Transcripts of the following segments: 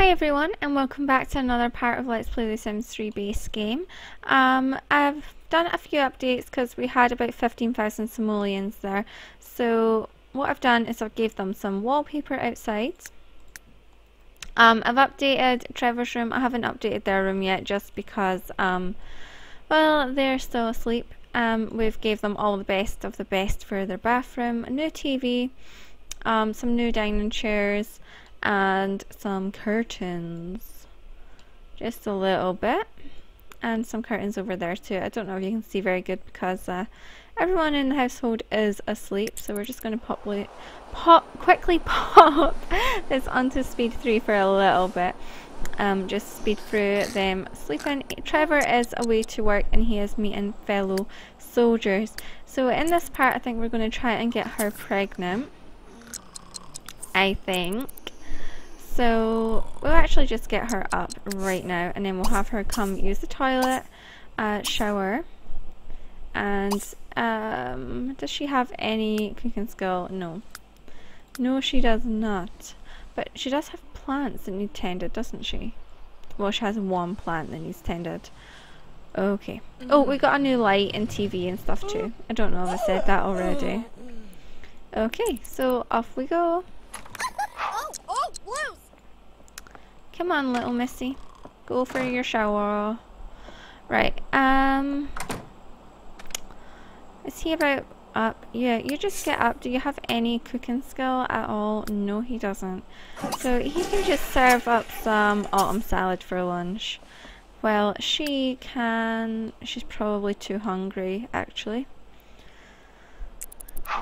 Hi everyone and welcome back to another part of Let's Play The Sims 3 base game. Um, I've done a few updates because we had about 15,000 simoleons there. So what I've done is I've gave them some wallpaper outside. Um, I've updated Trevor's room. I haven't updated their room yet just because, um, well, they're still asleep. Um, we've gave them all the best of the best for their bathroom, a new TV, um, some new dining chairs, and some curtains. Just a little bit. And some curtains over there too. I don't know if you can see very good because uh, everyone in the household is asleep. So we're just going to pop, pop, quickly pop this onto speed 3 for a little bit. Um, just speed through them sleeping. Trevor is away to work and he is meeting fellow soldiers. So in this part I think we're going to try and get her pregnant. I think. So we'll actually just get her up right now and then we'll have her come use the toilet, uh, shower, and um, does she have any cooking skill? No. No, she does not. But she does have plants that need tended, doesn't she? Well, she has one plant that needs tended. Okay. Oh, we got a new light and TV and stuff too. I don't know if I said that already. Okay, so off we go. Come on, little Missy. Go for your shower. Right, um... Is he about up? Yeah, you just get up. Do you have any cooking skill at all? No, he doesn't. So he can just serve up some autumn salad for lunch. Well, she can... She's probably too hungry, actually.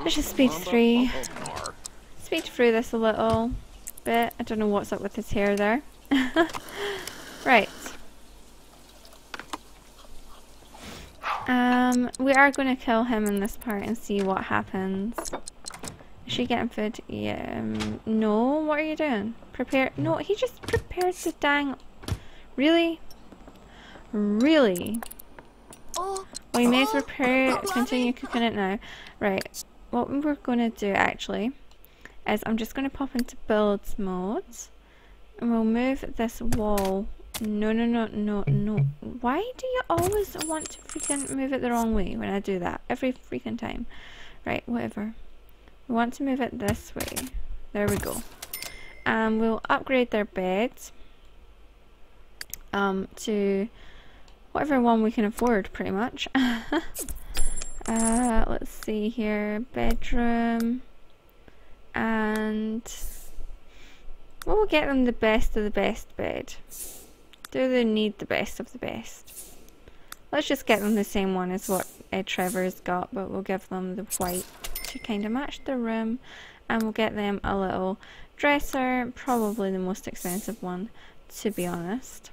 Let's just speed through. Speed through this a little bit. I don't know what's up with his hair there. right. Um, we are going to kill him in this part and see what happens. Is she getting food? Yeah. Um, no, what are you doing? Prepare. No, he just prepared the dang. Really? Really? You may as prepare, continue cooking it now. Right. What we're going to do actually is I'm just going to pop into builds mode. And we'll move this wall. No, no, no, no, no. Why do you always want to freaking move it the wrong way when I do that? Every freaking time. Right, whatever. We want to move it this way. There we go. And we'll upgrade their beds um, to whatever one we can afford, pretty much. uh, let's see here. Bedroom. And We'll get them the best of the best bed. Do they need the best of the best? Let's just get them the same one as what Ed Trevor's got, but we'll give them the white to kind of match the room. And we'll get them a little dresser, probably the most expensive one, to be honest.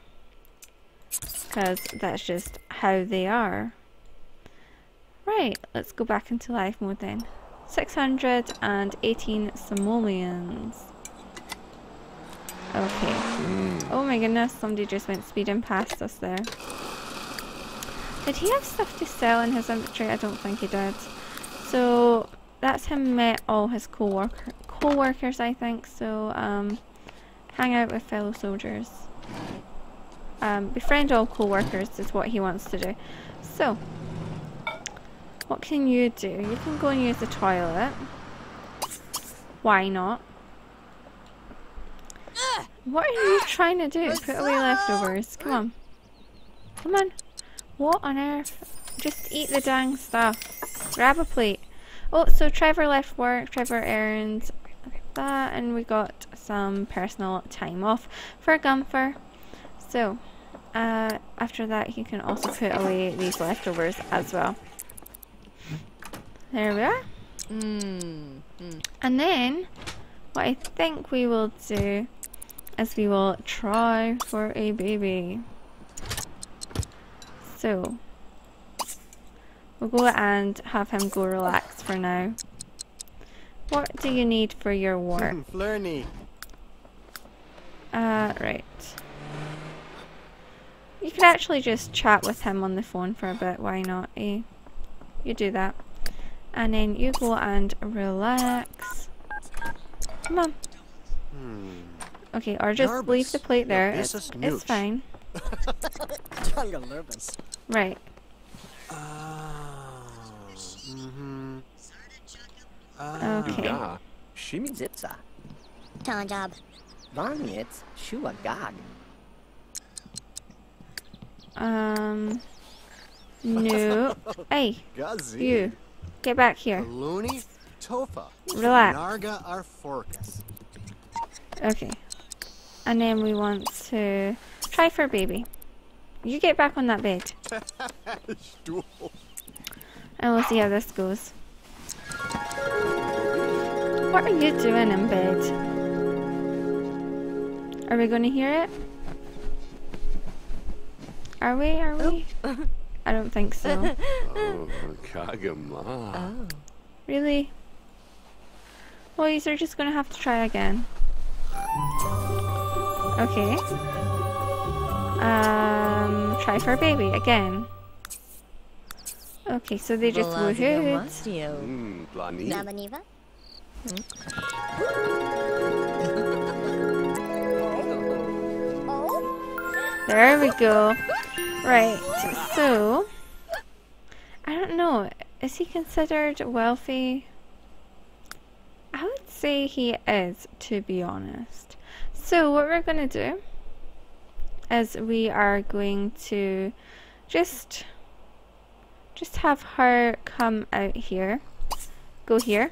Because that's just how they are. Right, let's go back into life mode then. 618 simoleons. Okay. Mm. Oh my goodness, somebody just went speeding past us there. Did he have stuff to sell in his inventory? I don't think he did. So that's him met all his co-worker co-workers I think. So um hang out with fellow soldiers. Um, befriend all co-workers is what he wants to do. So what can you do? You can go and use the toilet. Why not? What are you trying to do? Put away leftovers. Come on. Come on. What on earth? Just eat the dang stuff. Grab a plate. Oh, so Trevor left work. Trevor earned that. And we got some personal time off for Gunther. So, uh, after that he can also put away these leftovers as well. There we are. Mm, mm. And then, what I think we will do as we will try for a baby. So, we'll go and have him go relax for now. What do you need for your work? Flurney. Uh, right. You could actually just chat with him on the phone for a bit, why not, eh? You do that. And then you go and relax. Come on. Hmm. Okay, or just Nervous. leave the plate there. Yeah, It's, this is it's nooch. fine. Nervous. Right. Ah. Mm-hmm. Ah. Okay. Ja, Shimi. Zipsa. Tanjab. Varnitz. Shua Gog. Um. No. hey, Gazi. you. Get back here. Looney. Tofa. Relax. Narga Arforcus. Okay. And then we want to try for a baby. You get back on that bed. And we'll see how this goes. What are you doing in bed? Are we going to hear it? Are we? Are we? I don't think so. Oh, Kagama. Really? Well, you're just going to have to try again. Oh, Okay. Um, try for a baby again. Okay, so they just woohooed. Mustio. Mm. There we go. Right, so I don't know. Is he considered wealthy? I would say he is, to be honest. So what we're gonna do is we are going to just just have her come out here. Go here.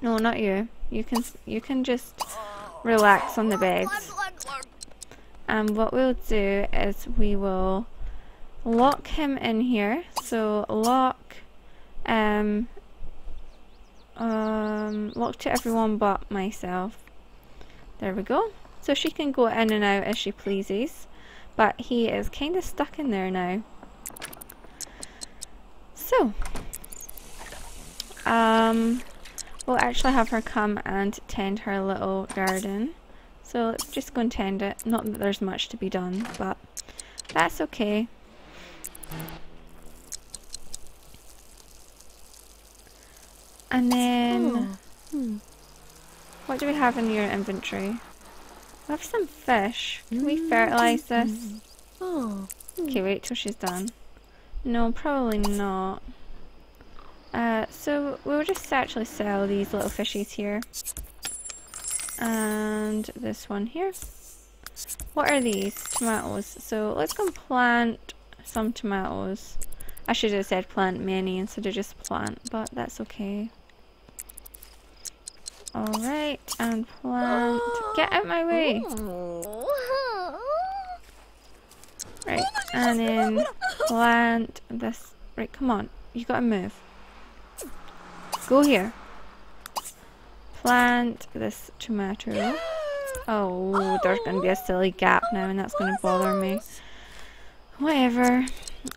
No, not you. You can you can just relax on the bed. And what we'll do is we will lock him in here. So lock um um lock to everyone but myself. There we go. So she can go in and out as she pleases. But he is kind of stuck in there now. So um we'll actually have her come and tend her little garden. So let's just go and tend it. Not that there's much to be done, but that's okay. And then, what do we have in your inventory? We have some fish. Can we fertilize this? Oh. Okay, wait till she's done. No, probably not. Uh, so we'll just actually sell these little fishies here. And this one here. What are these? Tomatoes. So let's go and plant some tomatoes. I should have said plant many instead of just plant, but that's okay. Alright, and plant. Get out my way! Right, and then plant this. Right, come on. You gotta move. Go here. Plant this tomato. Oh, there's gonna be a silly gap now, and that's gonna bother me. Whatever.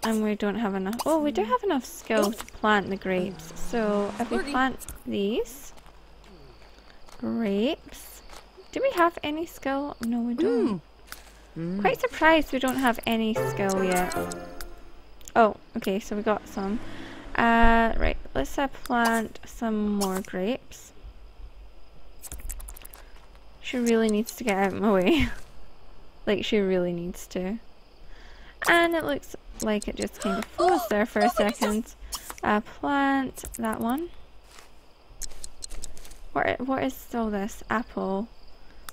And we don't have enough. Oh, we do have enough skill to plant the grapes. So if we plant these grapes, do we have any skill? No, we don't. Quite surprised we don't have any skill yet. Oh, okay, so we got some. Uh, right, let's uh, plant some more grapes. She really needs to get out of my way. like, she really needs to. And it looks like it just kind of froze there for a second. Uh, plant that one. What, what is all this? Apple.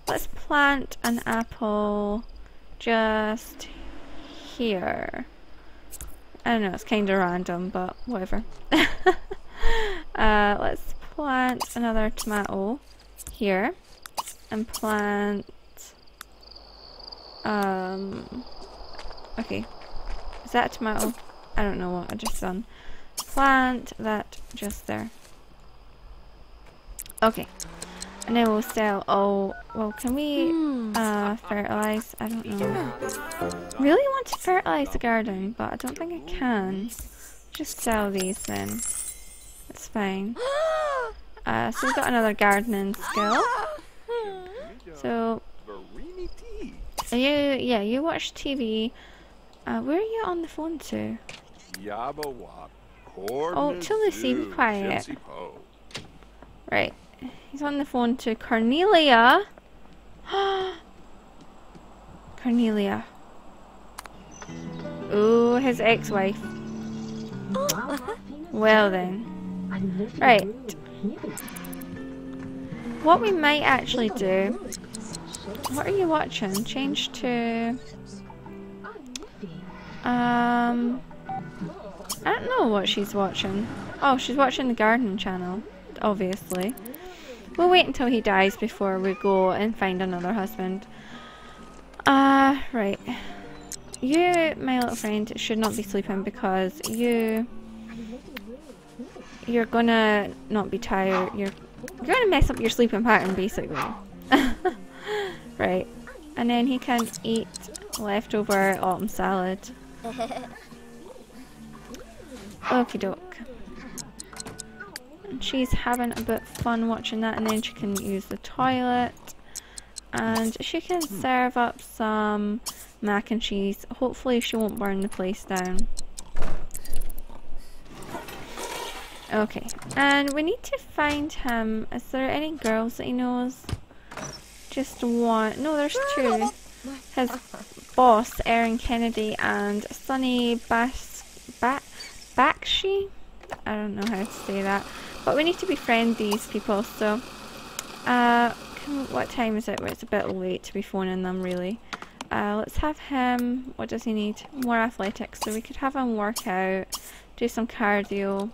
Let's plant an apple just here. I don't know, it's kind of random, but whatever. uh, let's plant another tomato here and plant. Um. Okay, is that tomato? I don't know what I just done. Plant that just there. Okay, and then we'll sell. Oh, well, can we uh, fertilize? I don't know. Really want to fertilize the garden, but I don't think I can. Just sell these then. That's fine. Uh, so we've got another gardening skill. So, are you, yeah, you watch TV. Uh, where are you on the phone to? Yabba wap. Oh, Tulsi, be quiet. Right. He's on the phone to Cornelia. Cornelia. Oh, his ex-wife. Well then. Right. What we might actually do... What are you watching? Change to... Um... I don't know what she's watching. Oh, she's watching the garden channel, obviously. We'll wait until he dies before we go and find another husband. Uh, right. You, my little friend, should not be sleeping because you... You're gonna not be tired. You're, you're gonna mess up your sleeping pattern, basically. right. And then he can eat leftover autumn salad. Okie doke. And she's having a bit of fun watching that and then she can use the toilet. And she can serve up some mac and cheese. Hopefully she won't burn the place down. Okay, and we need to find him. Is there any girls that he knows? Just one. No, there's two. His boss, Erin Kennedy, and Sunny Bas ba Bakshi? I don't know how to say that. But we need to befriend these people, so... Uh, can, what time is it? Well, it's a bit late to be phoning them, really. Uh, let's have him... What does he need? More athletics. So we could have him work out, do some cardio,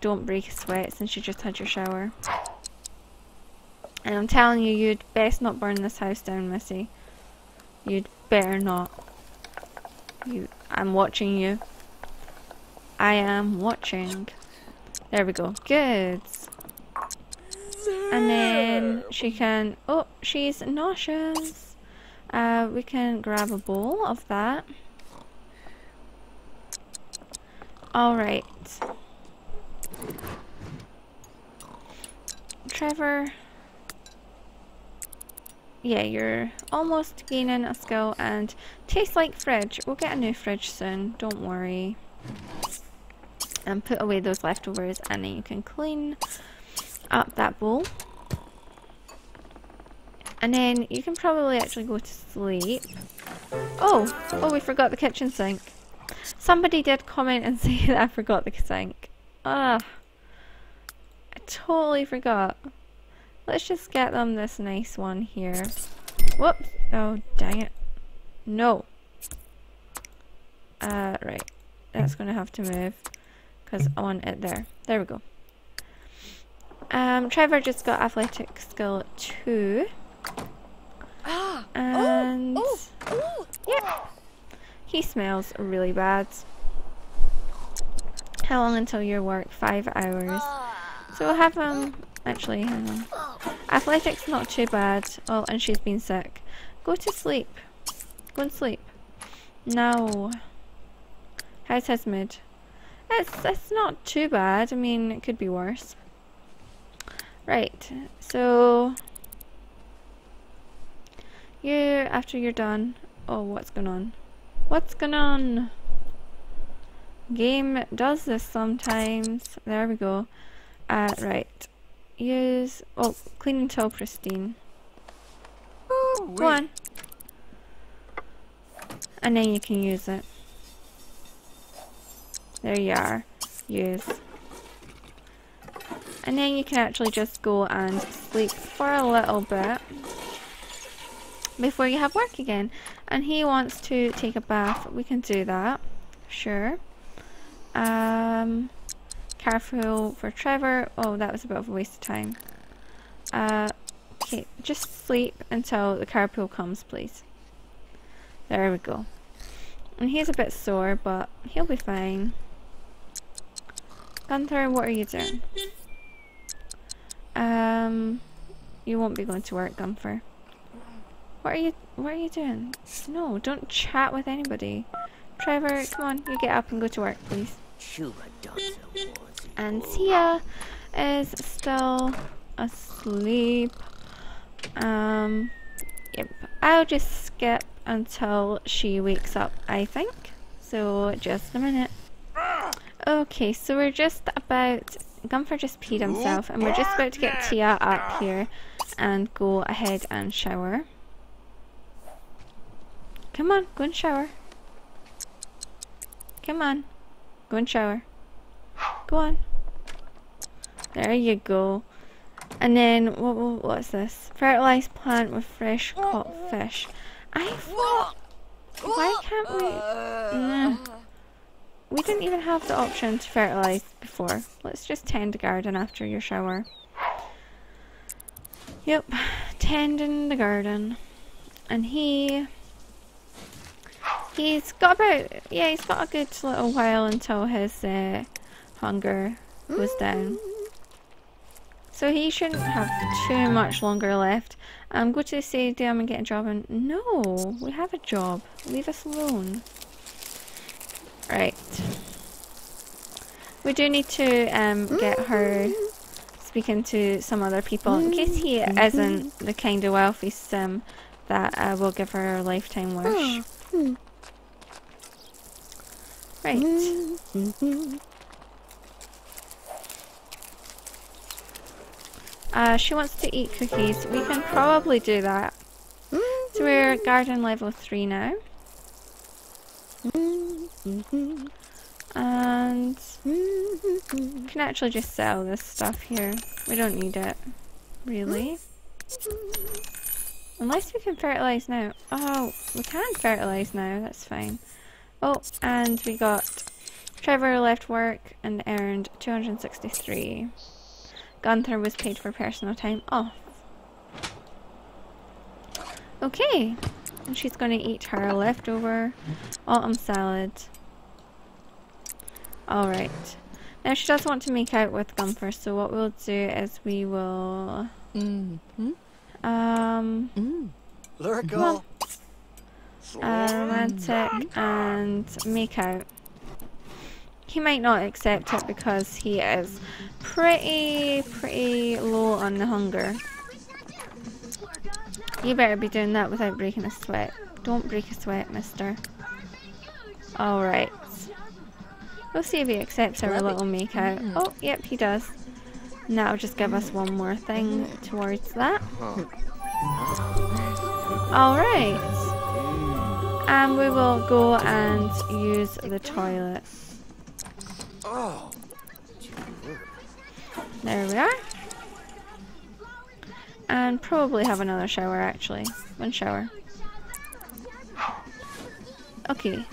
don't break a sweat since you just had your shower. And I'm telling you, you'd best not burn this house down, Missy. You'd better not. You, I'm watching you. I am watching. There we go. Good. And then she can... Oh, she's nauseous. Uh, we can grab a bowl of that. Alright. Trevor. Yeah, you're almost gaining a skill and tastes like fridge. We'll get a new fridge soon, don't worry. And put away those leftovers and then you can clean up that bowl. And then you can probably actually go to sleep. Oh, oh we forgot the kitchen sink. Somebody did comment and say that I forgot the sink. Ah, I totally forgot. Let's just get them this nice one here. Whoops. Oh, dang it. No. Uh, right. That's going to have to move. Because I want it there. There we go. Um, Trevor just got athletic skill 2. And... Yeah. He smells really bad. How long until your work? Five hours. So we'll have him... Actually, hang on. Athletics not too bad. Oh, and she's been sick. Go to sleep. Go and sleep. No. How's his mood? It's, it's not too bad. I mean, it could be worse. Right. So... You, after you're done... Oh, what's going on? What's going on? Game does this sometimes. There we go. Uh, right. Use... Oh, clean until pristine. Go on. And then you can use it. There you are. Use. And then you can actually just go and sleep for a little bit before you have work again. And he wants to take a bath. We can do that. Sure. Um, careful for Trevor. Oh, that was a bit of a waste of time. Uh, okay, just sleep until the carpool comes, please. There we go. And he's a bit sore, but he'll be fine. Gunther, what are you doing? Um, you won't be going to work, Gunther. What are you, what are you doing? No, don't chat with anybody. Trevor, come on, you get up and go to work, please. And Sia is still asleep. Um, yep. I'll just skip until she wakes up, I think. So, just a minute. Okay, so we're just about Gunther just peed himself, and we're just about to get Tia up here and go ahead and shower. Come on, go and shower. Come on, go and shower. Go on. There you go. And then, what, what, what's this? Fertilized plant with fresh caught fish. I thought, why can't we? Nah. We didn't even have the option to fertilize before. Let's just tend the garden after your shower. Yep, tending the garden. And he... He's got about... Yeah, he's got a good little while until his uh, hunger goes down. So he shouldn't have too much longer left. Um, go to the stadium and get a job and... No! We have a job. Leave us alone. Right. We do need to um, get her speaking to some other people in case he isn't the kind of wealthy sim that uh, will give her a lifetime wish. Right. Uh, she wants to eat cookies. We can probably do that. So we're garden level 3 now. Mm-hmm. And we can actually just sell this stuff here. We don't need it, really. Unless we can fertilize now. Oh, we can fertilize now, that's fine. Oh, and we got Trevor left work and earned 263. Gunther was paid for personal time off. Okay, and she's going to eat her leftover autumn salad. Alright. Now she does want to make out with Gunther, so what we'll do is we will... Mm-hmm. Um... Mm. Lyrical. uh, romantic and make out. He might not accept it because he is pretty, pretty low on the hunger. You better be doing that without breaking a sweat. Don't break a sweat, mister. Alright. We'll see if he accepts our little make-out. Oh, yep, he does. And that'll just give us one more thing towards that. Uh-huh. Alright. And we will go and use the toilet. Oh. There we are. And probably have another shower actually. One shower. Okay.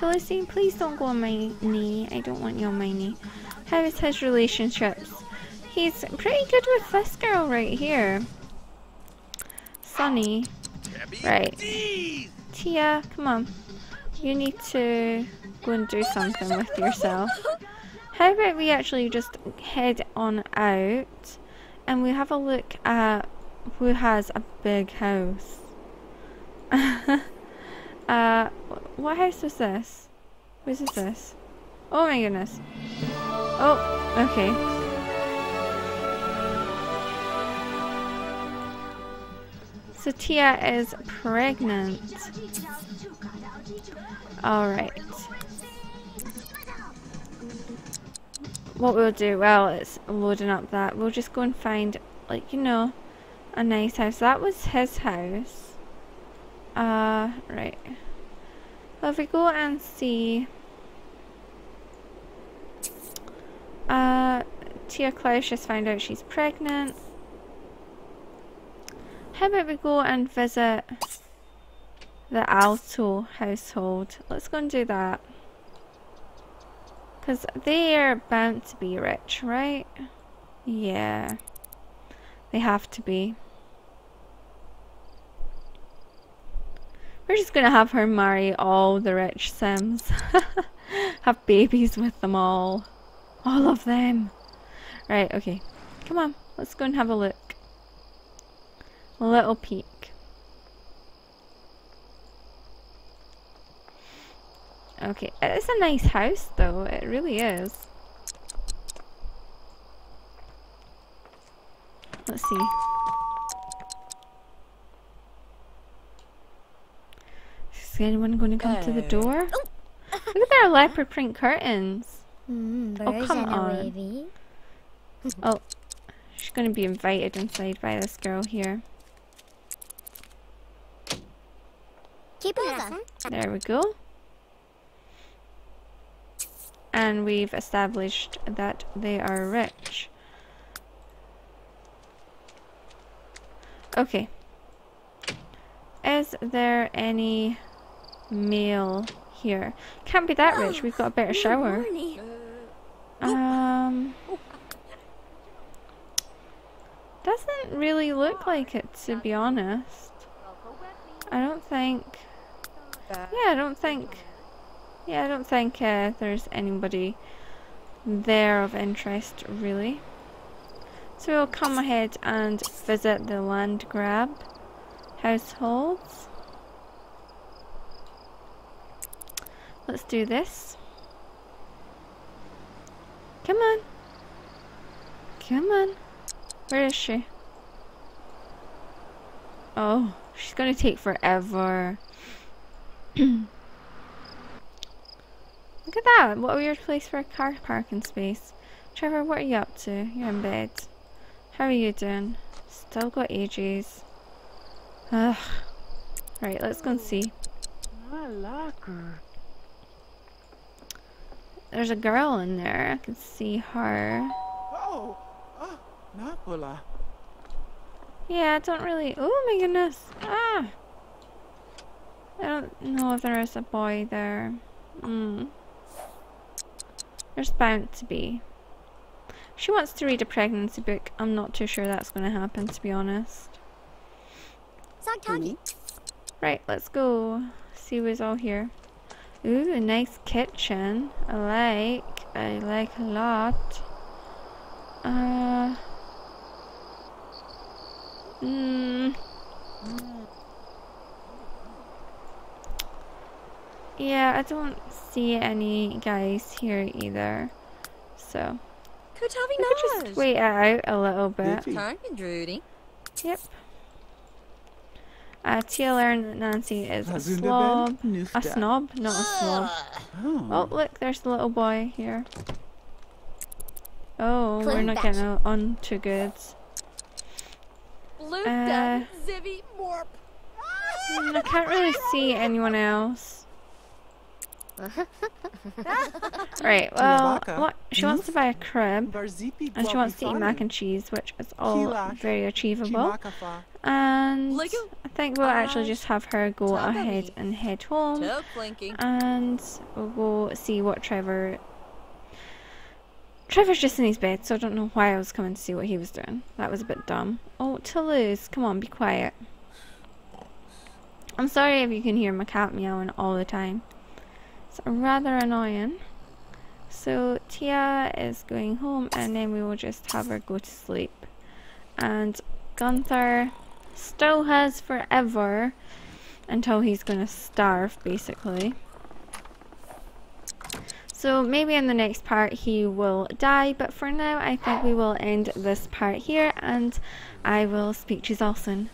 Tulsi, please don't go on my knee. I don't want you on my knee. How is his relationships? He's pretty good with this girl right here. Sunny. Right. Tia, come on. You need to go and do something with yourself. How about we actually just head on out and we have a look at who has a big house. uh, what house was this? Whose is this? Oh my goodness. Oh, okay. So Tia is pregnant. Alright. What we'll do, well, it's loading up that. We'll just go and find, like, you know, a nice house. That was his house. Uh, right. Well, if we go and see... Uh, Tia Klaus just found out she's pregnant. How about we go and visit the Alto household? Let's go and do that. Because they're bound to be rich, right? Yeah. They have to be. We're just gonna have her marry all the rich Sims. have babies with them all. All of them. Right, okay. Come on, let's go and have a look. A little peek. Okay, it's a nice house though, it really is. Let's see. Is anyone going to come to the door? Look at their leopard print curtains. Hmm, Oh, come on. Oh, she's going to be invited inside by this girl here. Keep it There we go. And we've established that they are rich. Okay. Is there any male here? Can't be that rich. We've got a better shower. Um. Doesn't really look like it, to be honest. I don't think. Yeah, I don't think. Yeah, I don't think uh, there's anybody there of interest, really. So we'll come ahead and visit the Landgraab households. Let's do this. Come on. Come on. Where is she? Oh, she's gonna take forever. Look at that. What a weird place for a car parking space. Trevor, what are you up to? You're in bed. How are you doing? Still got ages. Ugh. Right, let's go and see. My locker. There's a girl in there. I can see her. Oh, oh, Napola. Yeah, I don't really. Oh my goodness. Ah! I don't know if there is a boy there. Hmm. There's bound to be. She wants to read a pregnancy book. I'm not too sure that's going to happen, to be honest. Right, let's go. See who's all here. Ooh, a nice kitchen. I like. I like a lot. Uh. Hmm. Yeah, I don't see any guys here either. So, Could have we could just wait out a little bit. Vivi. Target Drudy. Yep. Uh, Tia learned that Nancy is a Hazunda slob. A snob, not a slob. Oh. Oh, look, there's the little boy here. Oh, we're not back. getting on too good. Blue Uh, Dub, Morp. Mm, I can't really see anyone else. Right, well, what? She wants to buy a crib, and she wants to eat mac and cheese, which is all very achievable. And I think we'll actually just have her go ahead and head home. And we'll go see what Trevor. Trevor's just in his bed, so I don't know why I was coming to see what he was doing. That was a bit dumb. Oh, Toulouse, come on, be quiet. I'm sorry if you can hear my cat meowing all the time. It's rather annoying. So Tia is going home, and then we will just have her go to sleep. And Gunther still has forever until he's going to starve, basically. So maybe in the next part he will die, but for now I think we will end this part here and I will speak to you all soon.